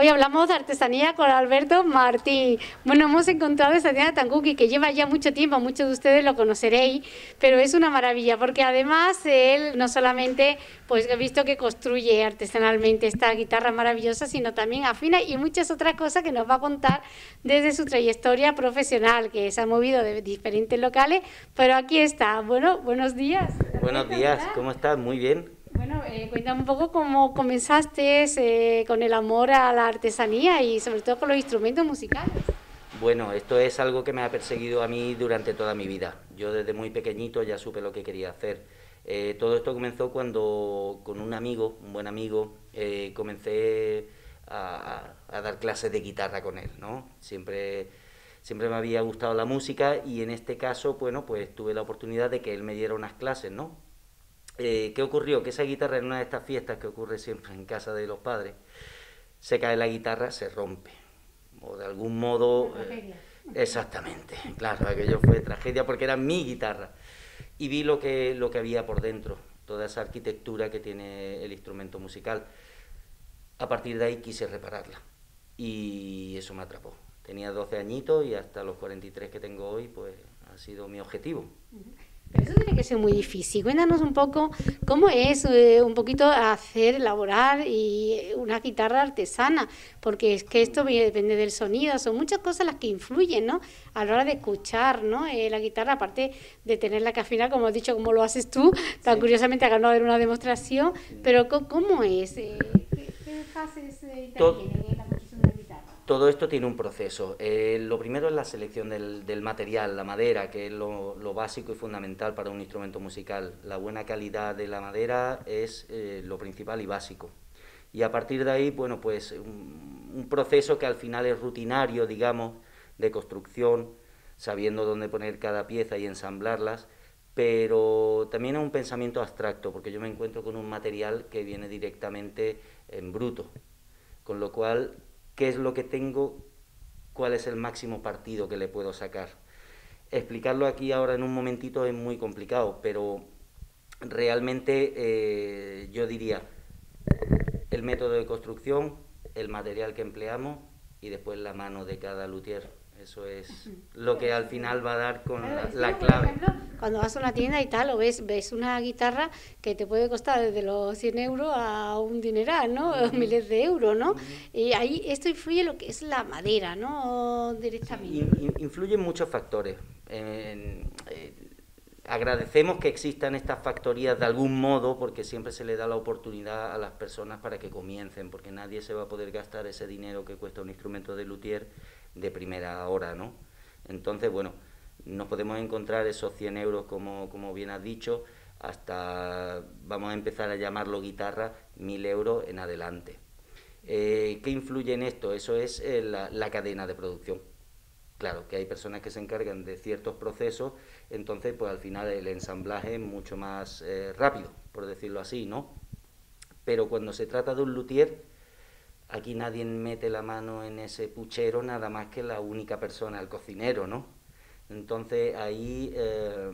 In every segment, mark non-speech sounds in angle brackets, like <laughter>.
Hoy hablamos de artesanía con Alberto Martín. Bueno, hemos encontrado esta tienda Tanguki que lleva ya mucho tiempo, muchos de ustedes lo conoceréis, pero es una maravilla porque además él no solamente pues he visto que construye artesanalmente esta guitarra maravillosa, sino también afina y muchas otras cosas que nos va a contar desde su trayectoria profesional, que se ha movido de diferentes locales, pero aquí está. Bueno, buenos días. Buenos días, ¿cómo estás? Muy bien. Bueno, eh, cuéntame un poco cómo comenzaste eh, con el amor a la artesanía y sobre todo con los instrumentos musicales. Bueno, esto es algo que me ha perseguido a mí durante toda mi vida. Yo desde muy pequeñito ya supe lo que quería hacer. Eh, todo esto comenzó cuando con un amigo, un buen amigo, comencé a, a, dar clases de guitarra con él, ¿no? Siempre, siempre me había gustado la música y en este caso, bueno, pues tuve la oportunidad de que él me diera unas clases, ¿no? Eh, ¿qué ocurrió? Que esa guitarra en una de estas fiestas que ocurre siempre en casa de los padres, se cae la guitarra, se rompe. O de algún modo... Eh, exactamente, claro, aquello fue tragedia porque era mi guitarra. Y vi lo que, lo que había por dentro, toda esa arquitectura que tiene el instrumento musical. A partir de ahí quise repararla y eso me atrapó. Tenía 12 añitos y hasta los 43 que tengo hoy, pues ha sido mi objetivo. Pero eso tiene que ser muy difícil. Cuéntanos un poco cómo es eh, un poquito hacer, elaborar y una guitarra artesana, porque es que esto depende del sonido, son muchas cosas las que influyen, ¿no? A la hora de escuchar, ¿no? Eh, la guitarra, aparte de tenerla que afinar, como has dicho, como lo haces tú, tan curiosamente acá no haber una demostración, pero ¿cómo es? Eh, ¿Qué, fases intervienen la todo esto tiene un proceso. Eh, lo primero es la selección del, material, la madera, que es lo, básico y fundamental para un instrumento musical. La buena calidad de la madera es eh, lo principal y básico. Y a partir de ahí, bueno, pues un, proceso que al final es rutinario, digamos, de construcción, sabiendo dónde poner cada pieza y ensamblarlas, pero también es un pensamiento abstracto, porque yo me encuentro con un material que viene directamente en bruto, con lo cual qué es lo que tengo, cuál es el máximo partido que le puedo sacar. Explicarlo aquí ahora en un momentito es muy complicado, pero realmente eh, yo diría el método de construcción, el material que empleamos y después la mano de cada luthier. Eso es lo que al final va a dar con la, clave. Cuando vas a una tienda y tal, o ves, ves una guitarra que te puede costar desde los 100 euros a un dineral, ¿no? <laughs> Miles de euros, ¿no? Y ahí esto influye lo que es la madera, ¿no? Directamente. influyen muchos factores. Eh, agradecemos que existan estas factorías de algún modo porque siempre se le da la oportunidad a las personas para que comiencen, porque nadie se va a poder gastar ese dinero que cuesta un instrumento de luthier de primera hora, ¿no? Entonces, bueno, nos podemos encontrar esos 100 euros, como, como bien has dicho, hasta, vamos a empezar a llamarlo guitarra, 1000 euros en adelante. Eh, ¿Qué influye en esto? Eso es eh, la, cadena de producción. Claro, que hay personas que se encargan de ciertos procesos, entonces pues al final el ensamblaje es mucho más eh, rápido, por decirlo así, ¿no? Pero cuando se trata de un luthier, Aquí nadie mete la mano en ese puchero nada más que la única persona, el cocinero, ¿no? Entonces ahí eh,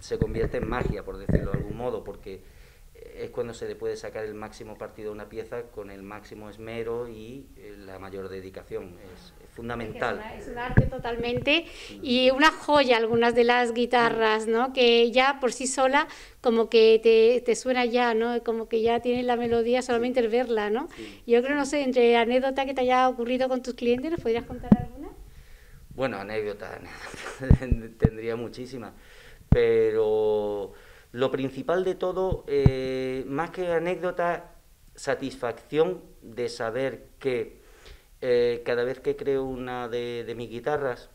se convierte en magia, por decirlo de algún modo, porque es cuando se le puede sacar el máximo partido a una pieza con el máximo esmero y eh, la mayor dedicación. Es, fundamental. Es, un arte totalmente y una joya algunas de las guitarras, ¿no? Que ya por sí sola como que te, te suena ya, ¿no? Como que ya tiene la melodía solamente el verla, ¿no? Yo creo, no sé, entre anécdota que te haya ocurrido con tus clientes, ¿nos podrías contar alguna? Bueno, anécdota, <laughs> tendría muchísimas, pero lo principal de todo, eh, más que anécdota, satisfacción de saber que eh, cada vez que creo una de, mis guitarras,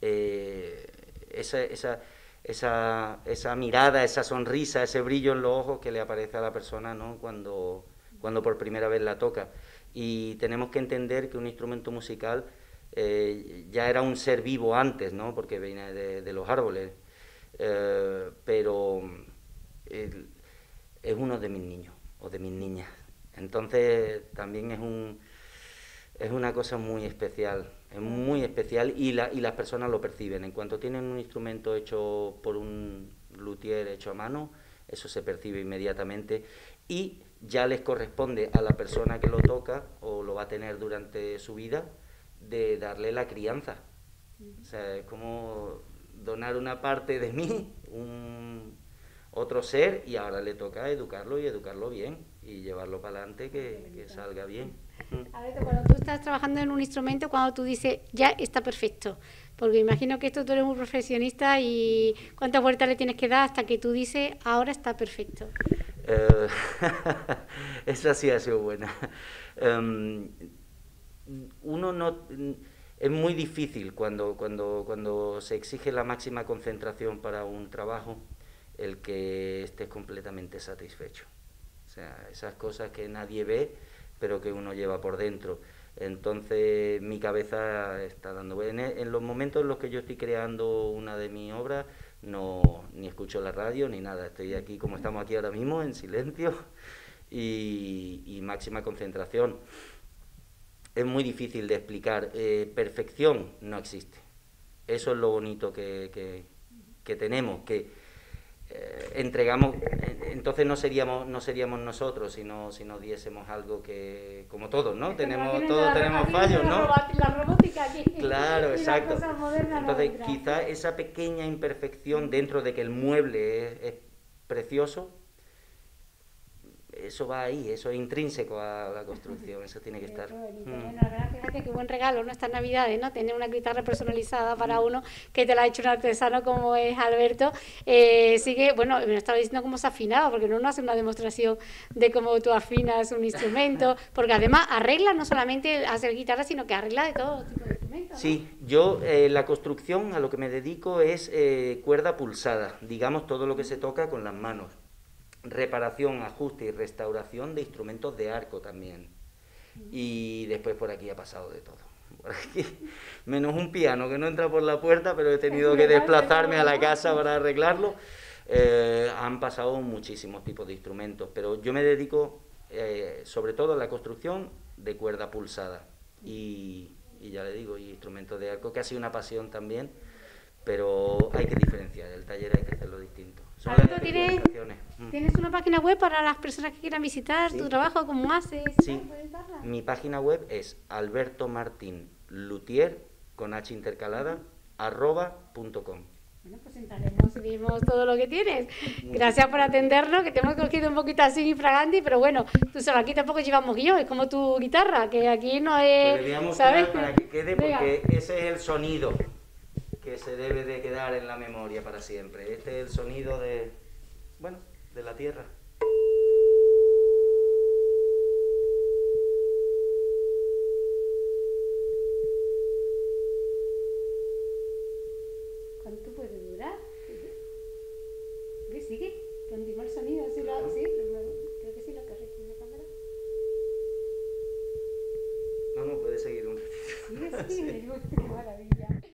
eh, esa, esa, esa, esa, mirada, esa sonrisa, ese brillo en los ojos que le aparece a la persona ¿no? cuando, cuando por primera vez la toca. Y tenemos que entender que un instrumento musical eh, ya era un ser vivo antes, ¿no? porque viene de, los árboles, pero es uno de mis niños o de mis niñas. Entonces también es un, es una cosa muy especial, es muy especial y, la, y las personas lo perciben. En cuanto tienen un instrumento hecho por un luthier hecho a mano, eso se percibe inmediatamente y ya les corresponde a la persona que lo toca o lo va a tener durante su vida de darle la crianza. O sea, es como donar una parte de mí, un otro ser, y ahora le toca educarlo y educarlo bien y llevarlo para adelante que, que salga bien. <laughs> A ver, cuando tú estás trabajando en un instrumento, cuando tú dices, ya está perfecto, porque imagino que esto tú eres un profesionista y cuántas vueltas le tienes que dar hasta que tú dices, ahora está perfecto. Eh, <laughs> esa sí ha sido buena. Em, uno no es muy difícil cuando, cuando, cuando se exige la máxima concentración para un trabajo el que estés completamente satisfecho. O sea, esas cosas que nadie ve, pero que uno lleva por dentro. Entonces mi cabeza está dando... En, en los momentos en los que yo estoy creando una de mis obras, no ni escucho la radio ni nada. Estoy aquí como estamos aquí ahora mismo, en silencio <laughs> y, máxima concentración. Es muy difícil de explicar. Eh, perfección no existe. Eso es lo bonito que, que tenemos, que eh, entregamos, entonces no seríamos, no seríamos nosotros si no, si no diésemos algo que, como todos, ¿no? Tenemos, todos tenemos fallos, ¿no? La robótica aquí. Claro, exacto. Entonces, quizá esa pequeña imperfección dentro de que el mueble es precioso, eso va ahí, eso es intrínseco a la construcción, eso tiene que estar. Mm. Bueno, la verdad, fíjate qué buen regalo, ¿no? Estas navidades, ¿no? Tener una guitarra personalizada para uno que te la ha hecho un artesano como es Alberto. Eh, sí que, bueno, me estaba diciendo cómo se afinaba, porque no hace una demostración de cómo tú afinas un instrumento, porque además arregla no solamente hacer guitarra, sino que arregla de todo tipo de instrumentos. Sí, yo eh, la construcción a lo que me dedico es eh, cuerda pulsada, digamos todo lo que se toca con las manos reparación, ajuste y restauración de instrumentos de arco también. Y después por aquí ha pasado de todo. menos un piano que no entra por la puerta, pero he tenido que desplazarme a la casa para arreglarlo. Eh, han pasado muchísimos tipos de instrumentos, pero yo me dedico eh, sobre todo a la construcción de cuerda pulsada. Y, y ya le digo, y instrumentos de arco, que ha sido una pasión también, pero hay que diferenciar, el taller hay que hacerlo distinto. Mm. ¿tienes, una página web para las personas que quieran visitar tu trabajo? ¿Cómo haces? Sí, mi página web es Alberto Martín Lutier, con H intercalada, arroba punto com. Bueno, pues entraremos, subimos todo lo que tienes. Gracias por atendernos, que te hemos cogido un poquito así infraganti, pero bueno, tú sabes, aquí tampoco llevamos guion, es como tu guitarra, que aquí no es... Pues ¿sabes? Para que quede, porque ese es el sonido que se debe de quedar en la memoria para siempre. Este es el sonido de, bueno, de la tierra. ¿Cuánto puede durar? ¿Qué sigue? Continúa el sonido, ¿Sí? ¿Sí? creo que sí lo que en la cámara. Vamos, puede seguir un ratito. <laughs> Sí, sí, <laughs> qué maravilla.